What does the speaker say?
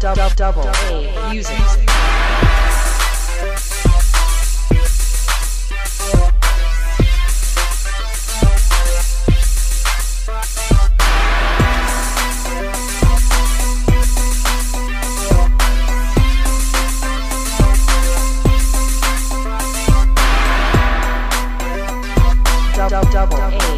double double A music. Double double A